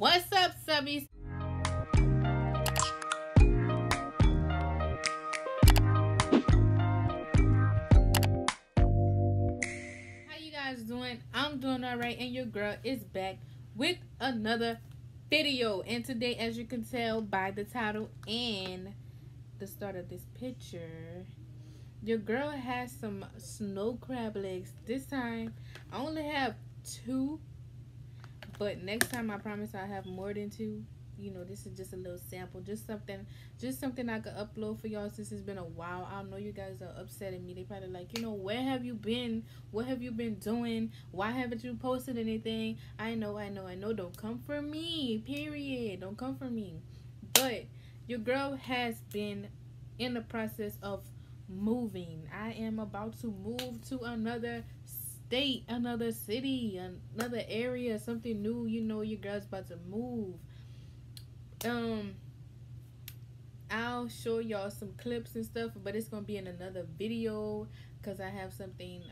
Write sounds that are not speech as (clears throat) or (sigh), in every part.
What's up, subbies? How you guys doing? I'm doing alright, and your girl is back with another video. And today, as you can tell by the title and the start of this picture, your girl has some snow crab legs. This time, I only have two but next time I promise I'll have more than two. You know, this is just a little sample, just something, just something I could upload for y'all since it's been a while. I know you guys are upsetting me. They probably like, you know, where have you been? What have you been doing? Why haven't you posted anything? I know, I know, I know. Don't come for me. Period. Don't come for me. But your girl has been in the process of moving. I am about to move to another state, another city, another area, something new. You know, your girl's about to move. Um, I'll show y'all some clips and stuff, but it's gonna be in another video because I have something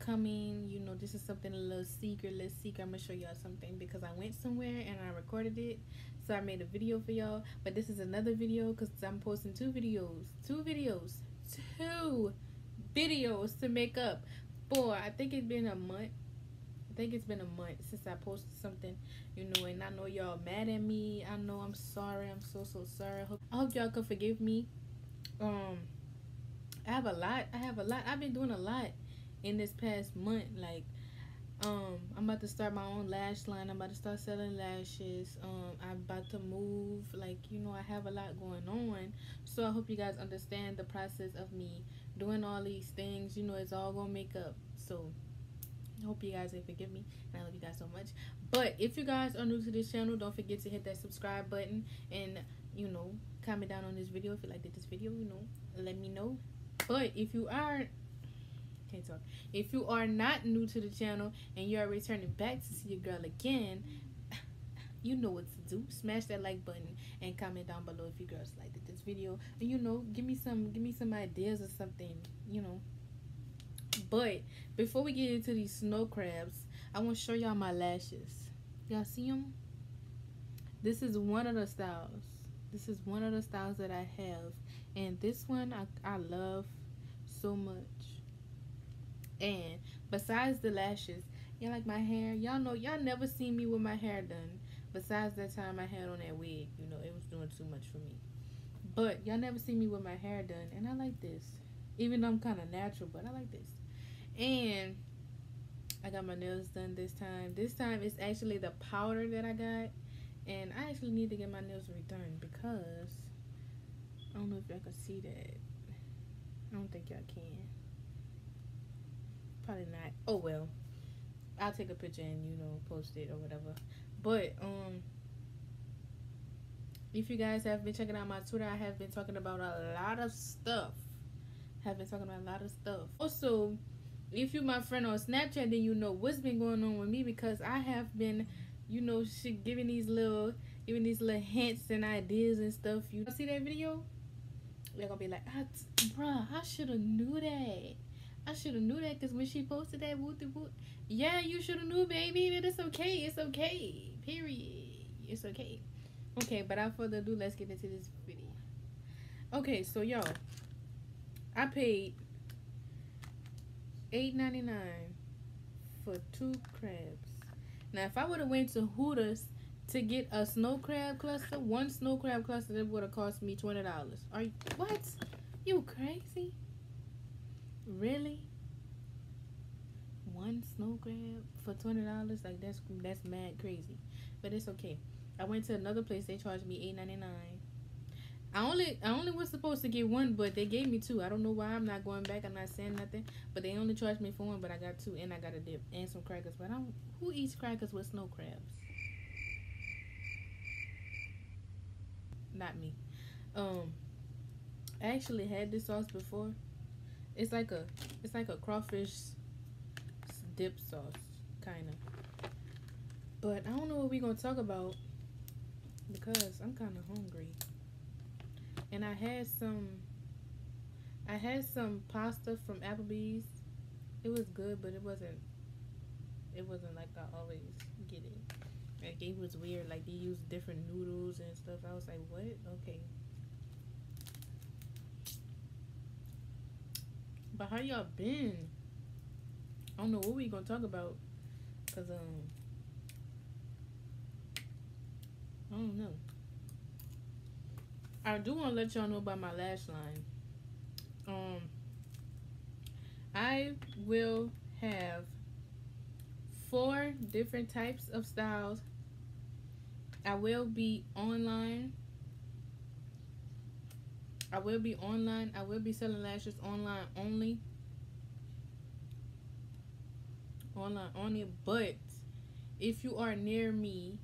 coming. You know, this is something a little secret, little secret. I'm gonna show y'all something because I went somewhere and I recorded it, so I made a video for y'all. But this is another video because I'm posting two videos, two videos, two videos to make up I think it's been a month. I think it's been a month since I posted something, you know, and I know y'all mad at me. I know I'm sorry. I'm so so sorry. I hope, hope y'all can forgive me. Um, I have a lot. I have a lot. I've been doing a lot in this past month. Like, um, I'm about to start my own lash line. I'm about to start selling lashes. Um, I'm about to move. Like, you know, I have a lot going on. So I hope you guys understand the process of me doing all these things. You know, it's all gonna make up. So I hope you guys will forgive me and I love you guys so much. But if you guys are new to this channel, don't forget to hit that subscribe button and you know comment down on this video if you liked this video. You know, let me know. But if you are can't talk. If you are not new to the channel and you are returning back to see your girl again, (laughs) you know what to do. Smash that like button and comment down below if you girls liked this video. And you know, give me some give me some ideas or something, you know. But before we get into these snow crabs, I want to show y'all my lashes. Y'all see them? This is one of the styles. This is one of the styles that I have. And this one I, I love so much. And besides the lashes, y'all like my hair? Y'all know, y'all never seen me with my hair done. Besides that time I had on that wig, you know, it was doing too much for me. But y'all never see me with my hair done. And I like this. Even though I'm kind of natural, but I like this. And I got my nails done this time. This time it's actually the powder that I got. And I actually need to get my nails redone because I don't know if y'all can see that. I don't think y'all can. Probably not. Oh well. I'll take a picture and you know post it or whatever. But um if you guys have been checking out my Twitter, I have been talking about a lot of stuff. Have been talking about a lot of stuff. Also, if you're my friend on Snapchat, then you know what's been going on with me because I have been, you know, shit, giving these little, giving these little hints and ideas and stuff. You see that video? You're gonna be like, ah, bruh, I should have knew that. I should have knew that because when she posted that woot woot, yeah, you should have knew, baby. That it's okay. It's okay. Period. It's okay. Okay, but without further ado, let's get into this video. Okay, so y'all, I paid eight ninety nine for two crabs. Now, if I would have went to Hooters to get a snow crab cluster, one snow crab cluster, it would have cost me twenty dollars. Are you what? You crazy? Really? One snow crab for twenty dollars? Like that's that's mad crazy. But it's okay. I went to another place. They charged me eight ninety nine. I only I only was supposed to get one, but they gave me two. I don't know why. I'm not going back. I'm not saying nothing. But they only charged me for one, but I got two, and I got a dip and some crackers. But I don't. Who eats crackers with snow crabs? Not me. Um, I actually had this sauce before. It's like a it's like a crawfish dip sauce, kind of. But I don't know what we're gonna talk about because I'm kind of hungry. And I had some I had some pasta from Applebee's. It was good, but it wasn't it wasn't like I always get it. Like it was weird. Like they used different noodles and stuff. I was like, what? Okay. But how y'all been? I don't know what we gonna talk about, cause um, I don't know. I do want to let y'all know about my lash line. Um, I will have four different types of styles. I will be online. I will be online. I will be selling lashes online only. Online only. But if you are near me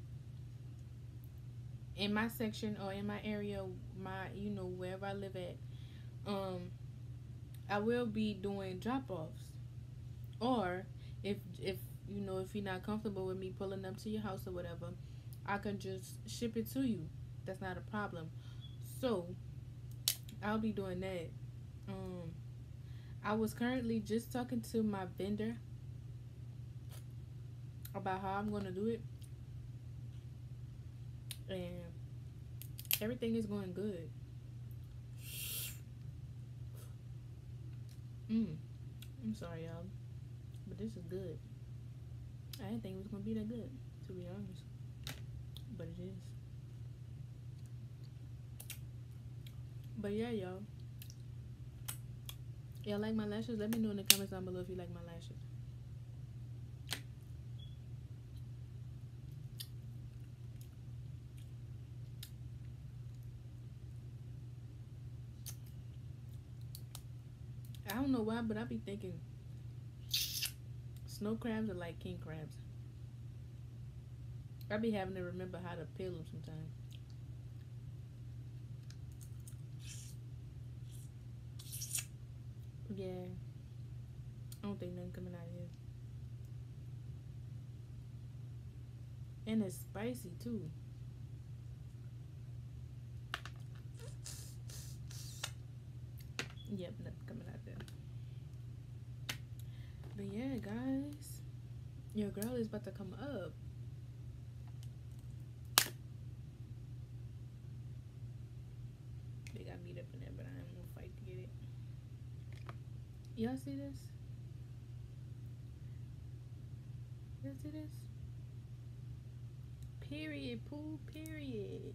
in my section or in my area, my you know wherever I live at, um, I will be doing drop offs. Or if if you know if you're not comfortable with me pulling up to your house or whatever, I can just ship it to you. That's not a problem. So I'll be doing that. Um, I was currently just talking to my vendor about how I'm gonna do it, and everything is going good. Mm. I'm sorry, y'all, but this is good. I didn't think it was gonna be that good, to be honest, but it is. But yeah, y'all. Y'all like my lashes? Let me know in the comments down below if you like my lashes. I don't know why, but I be thinking snow crabs are like king crabs. I be having to remember how to peel them sometimes. Yeah. I don't think nothing coming out of here. And it's spicy too. Yep, nothing coming out there. But yeah, guys. Your girl is about to come up. They got meat up in there, but I am gonna fight to get it. Y'all see this? Y'all see this? Period, pool, period.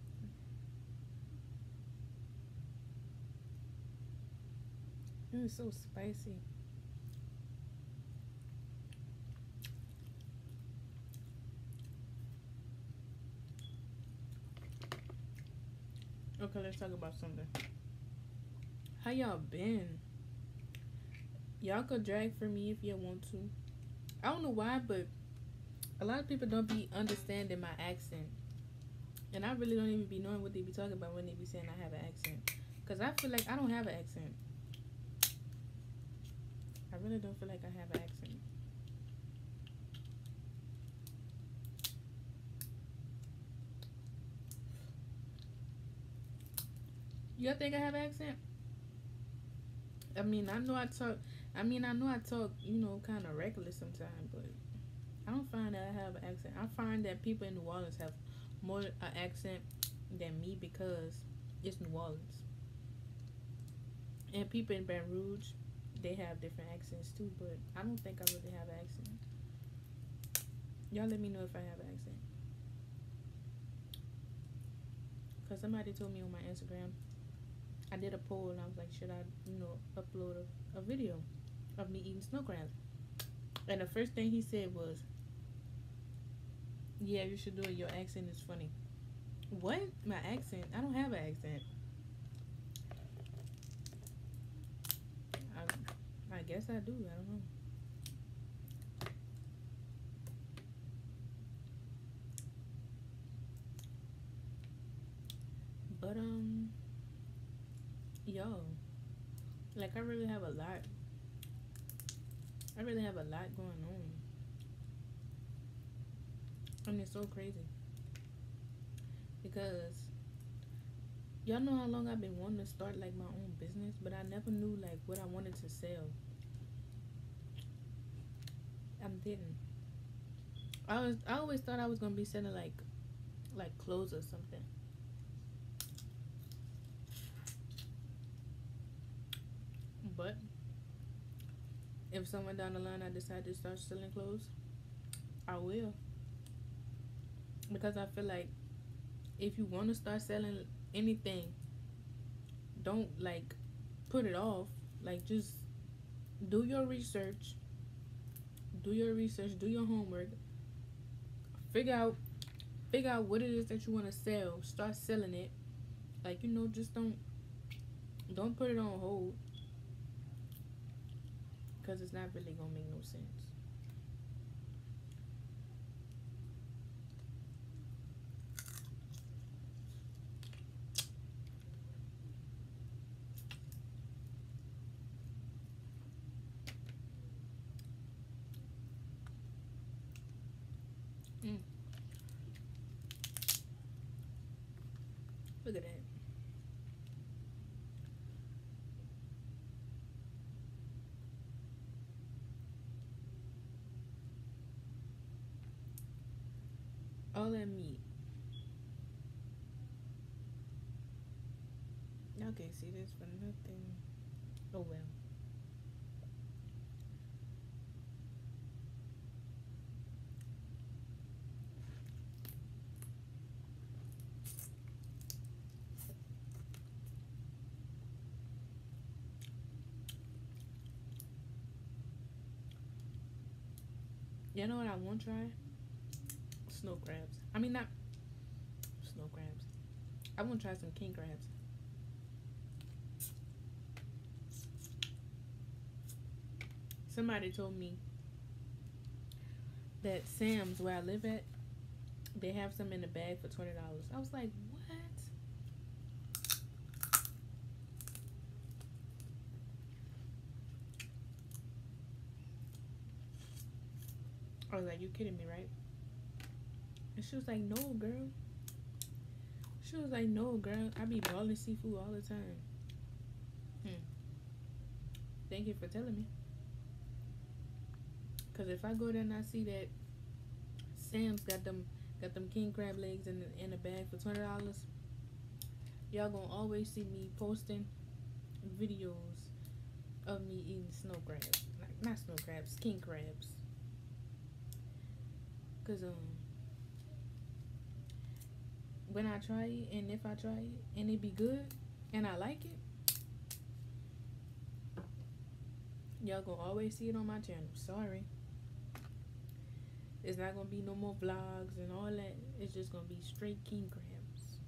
It was so spicy. Okay, let's talk about something. How y'all been? Y'all could drag for me if y'all want to. I don't know why, but a lot of people don't be understanding my accent. And I really don't even be knowing what they be talking about when they be saying I have an accent. Because I feel like I don't have an accent. I really don't feel like I have an accent. You think I have an accent? I mean, I know I talk. I mean, I know I talk. You know, kind of reckless sometimes, but I don't find that I have an accent. I find that people in New Orleans have more an accent than me because it's New Orleans. And people in Baton Rouge, they have different accents too, but I don't think I really have an accent. Y'all let me know if I have an accent. Because somebody told me on my Instagram I did a poll and I was like, should I, you know, upload a, a video of me eating snow crabs? And the first thing he said was, yeah, you should do it. Your accent is funny. What? My accent? I don't have an accent. I, I guess I do. I don't know. But, um yo, like I really have a lot. I really have a lot going on. And it's so crazy. Because y'all know how long I've been wanting to start like my own business, but I never knew like what I wanted to sell. I didn't. I was I always thought I was gonna be selling like like clothes or something. But if someone down the line I decide to start selling clothes, I will. Because I feel like if you want to start selling anything, don't like put it off. Like just do your research. Do your research, do your homework. Figure out figure out what it is that you want to sell. Start selling it. Like you know, just don't don't put it on hold because it's not really gonna make no sense. Mm. Look at that. all that meat. Y'all can't see this for nothing. Oh well. You know what I won't try? snow crabs. I mean, not snow crabs. I want to try some king crabs. Somebody told me that Sam's, where I live at, they have some in the bag for $20. I was like, what? I was like, you kidding me, right? And she was like, no, girl. She was like, no, girl. I be balling seafood all the time. Hmm. Thank you for telling me. Cause if I go there and I see that Sam's got them got them king crab legs in the in the bag for twenty dollars, y'all gonna always see me posting videos of me eating snow crabs. Like not snow crabs, king crabs. Cause um when I try it and if I try it and it be good and I like it, y'all gonna always see it on my channel. Sorry. It's not gonna be no more vlogs and all that. It's just gonna be straight king crabs.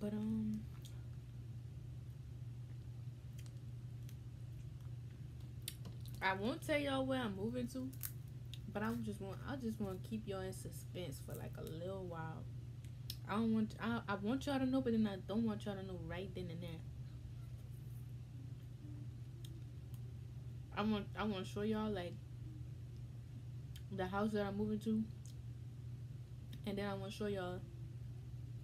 But um I won't tell y'all where I'm moving to, but I'm just want I just want to keep y'all in suspense for like a little while. I don't want I, I want y'all to know, but then I don't want y'all to know right then and there. I want I want to show y'all like the house that I'm moving to, and then I want to show y'all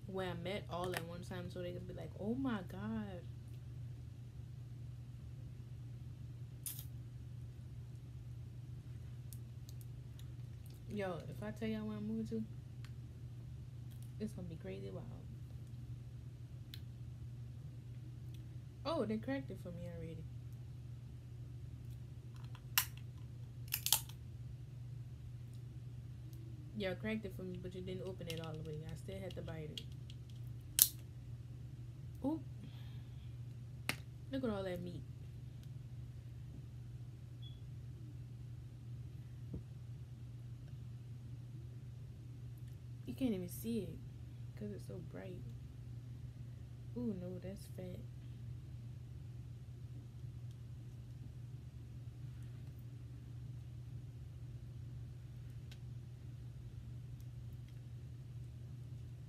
where I met all at one time so they can be like, oh my god. Yo, if I tell y'all where I'm moving to, it's gonna be crazy wild. Oh, they cracked it for me already. Y'all cracked it for me, but you didn't open it all the way. I still had to bite it. Ooh. Look at all that meat. You can't even see it because it's so bright. Ooh, no, that's fat.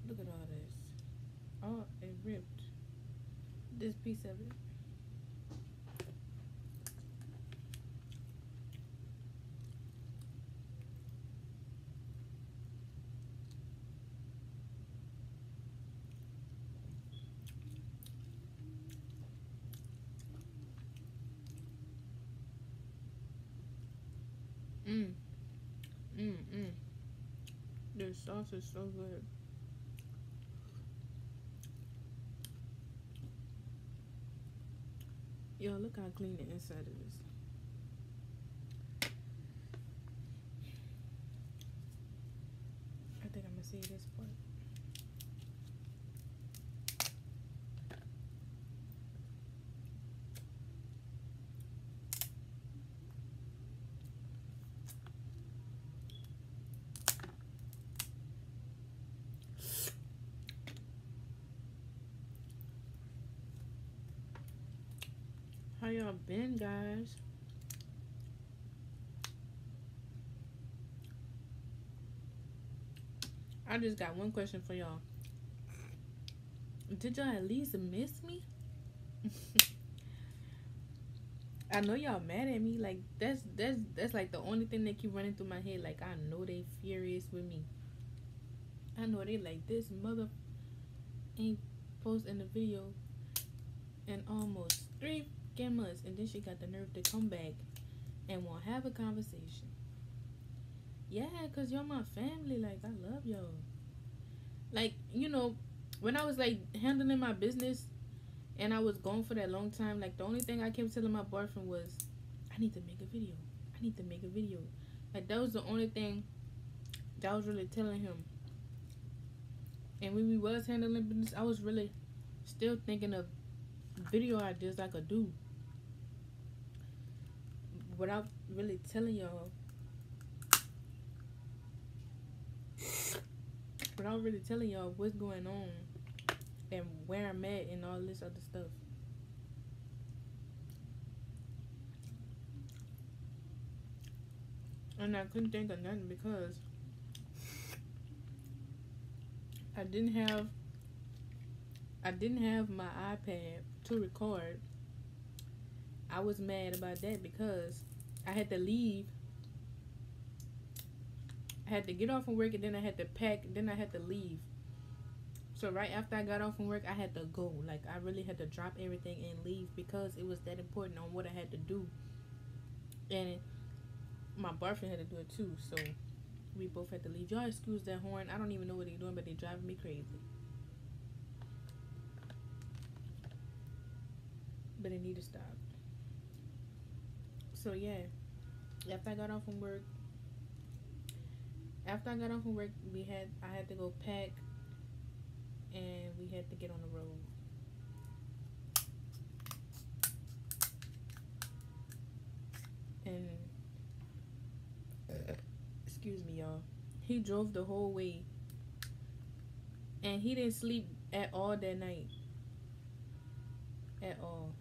Look at all this. Oh, it ripped this piece of it. Mmm. Mmm, mmm. This sauce is so good. Yo, look how clean the inside is. I think I'm gonna see this part. Y'all been, guys? I just got one question for y'all. Did y'all at least miss me? (laughs) I know y'all mad at me. Like that's that's that's like the only thing that keep running through my head. Like I know they furious with me. I know they like this mother ain't posting the video in almost three and then she got the nerve to come back and want to have a conversation. Yeah, cause y'all my family. Like I love y'all. Like you know, when I was like handling my business, and I was gone for that long time. Like the only thing I kept telling my boyfriend was, I need to make a video. I need to make a video. Like that was the only thing that I was really telling him. And when we was handling business, I was really still thinking of video ideas I could do without really telling y'all without really telling y'all what's going on and where I'm at and all this other stuff. And I couldn't think of nothing because I didn't have I didn't have my iPad to record. I was mad about that because I had to leave. I had to get off from work and then I had to pack, then I had to leave. So right after I got off from work, I had to go. Like I really had to drop everything and leave because it was that important on what I had to do. And my boyfriend had to do it too, so we both had to leave. Y'all excuse that horn. I don't even know what they're doing, but they're driving me crazy. But it need to stop so yeah, after I got off from work, after I got off from work, we had I had to go pack, and we had to get on the road. And excuse me, y'all. He drove the whole way, and he didn't sleep at all that night. At all.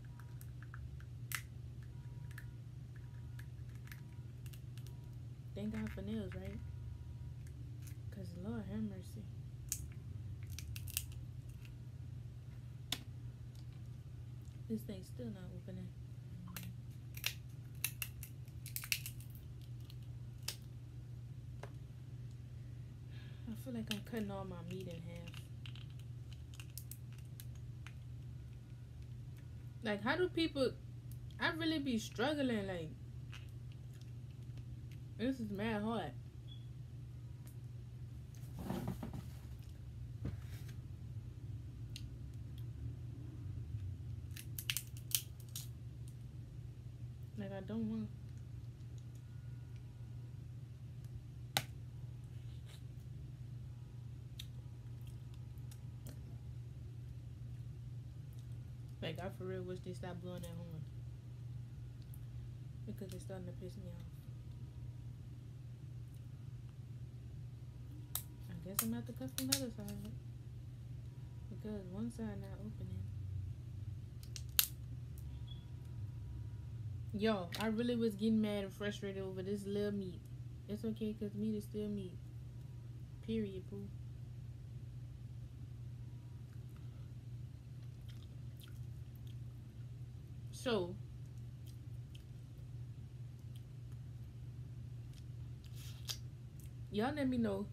Thank God for nails, right? Because Lord have mercy. This thing's still not opening. I feel like I'm cutting all my meat in half. Like, how do people... I really be struggling, like... This is mad hot. Like I don't want Like I for real wish they stopped blowing that horn. Because it's starting to piss me off. I'm at the cut from the other side. Because one side not opening. Yo, I really was getting mad and frustrated over this little meat. It's okay because meat is still meat. Period, boo. So, y'all let me know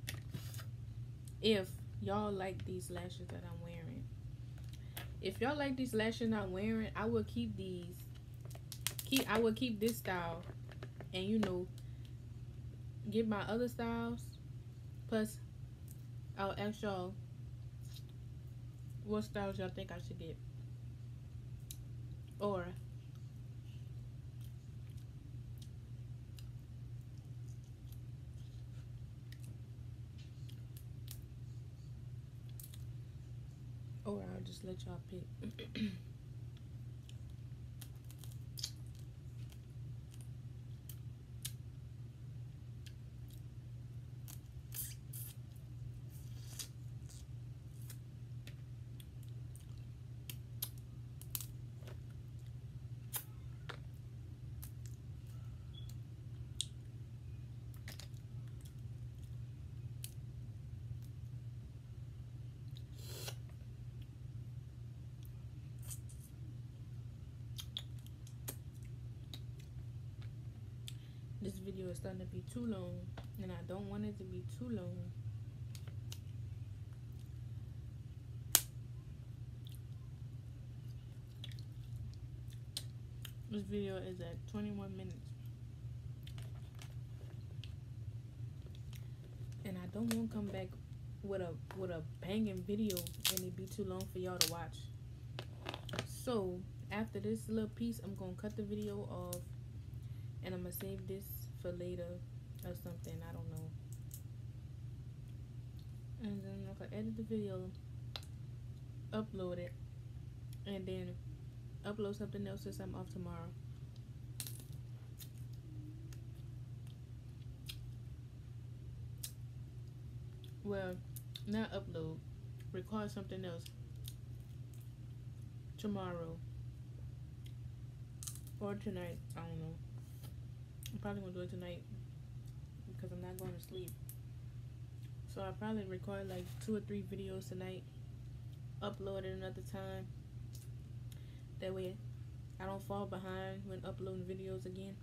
if y'all like these lashes that I'm wearing. If y'all like these lashes I'm wearing, I will keep these. Keep I will keep this style, and you know, get my other styles. Plus, I'll ask y'all what styles y'all think I should get. Or or I'll just let y'all pick. (clears throat) this video is starting to be too long and I don't want it to be too long. This video is at 21 minutes. And I don't want to come back with a with a banging video and it be too long for y'all to watch. So after this little piece I'm gonna cut the video off and I'm gonna save this for later or something I don't know. And then I'm gonna edit the video upload it and then upload something else since I'm off tomorrow. Well not upload record something else tomorrow or tonight I don't know I'm probably gonna do it tonight because I'm not going to sleep. So I probably record like two or three videos tonight, upload it another time. That way I don't fall behind when uploading videos again.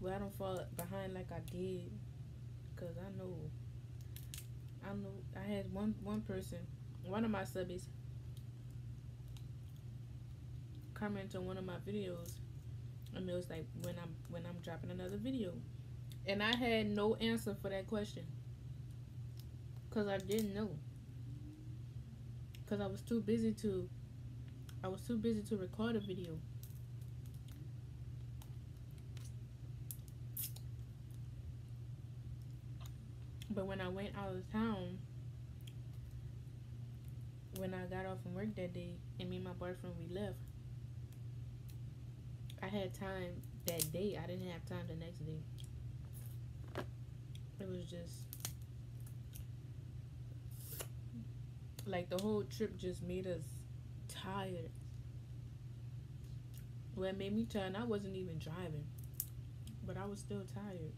Well, I don't fall behind like I did because I know I know I had one one person, one of my subbies comment on one of my videos and it was like when I'm when I'm dropping another video. And I had no answer for that question. Cause I didn't know. Cause I was too busy to I was too busy to record a video. But when I went out of town, when I got off from work that day, and me and my boyfriend we left, I had time that day. I didn't have time the next day. It was just like the whole trip just made us tired. Well, it made me tired. I wasn't even driving, but I was still tired.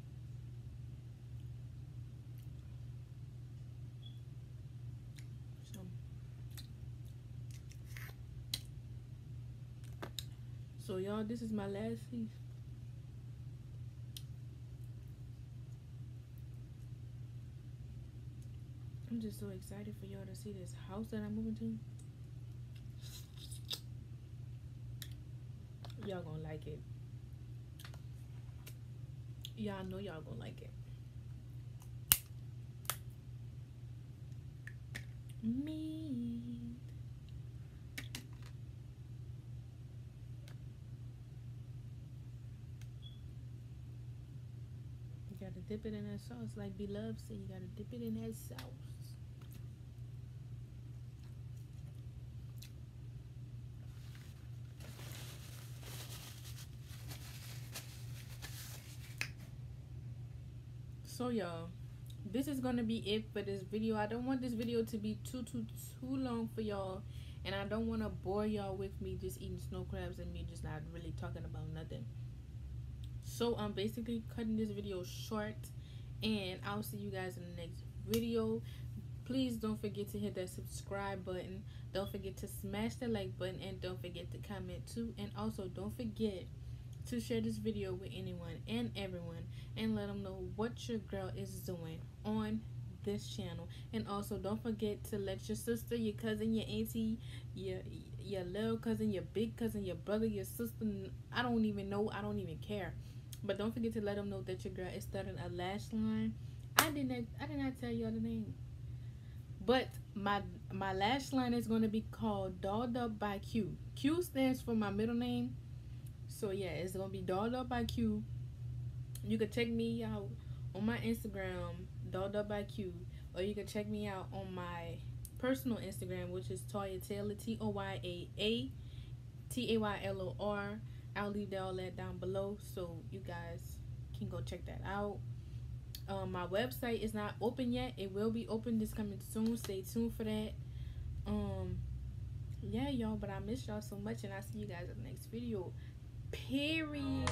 So y'all, this is my last piece. I'm just so excited for y'all to see this house that I'm moving to. Y'all gonna like it. Y'all know y'all gonna like it. Me. gotta dip it in that sauce like Beloved said. You gotta dip it in that sauce. So y'all, this is gonna be it for this video. I don't want this video to be too too too long for y'all, and I don't want to bore y'all with me just eating snow crabs and me just not really talking about nothing so i'm basically cutting this video short and i'll see you guys in the next video. Please don't forget to hit that subscribe button. Don't forget to smash the like button and don't forget to comment too. And also don't forget to share this video with anyone and everyone and let them know what your girl is doing on this channel. And also don't forget to let your sister your cousin your auntie your your little cousin your big cousin your brother your sister i don't even know. I don't even care But don't forget to let them know that your girl is starting a lash line. I didn't. I did not tell y'all the name. But my my lash line is going to be called Dolled Up by Q. Q stands for my middle name. So yeah, it's gonna be Dolled Up by Q. You can check me out on my Instagram, Dolled Up by Q, or you can check me out on my personal Instagram, which is Toya Taylor, T O Y A A T A Y L O R. I'll leave all that down below so you guys can go check that out. Um, my website is not open yet. It will be open this coming soon. Stay tuned for that. Um, yeah, y'all. But I miss y'all so much, and I'll see you guys in the next video. Period.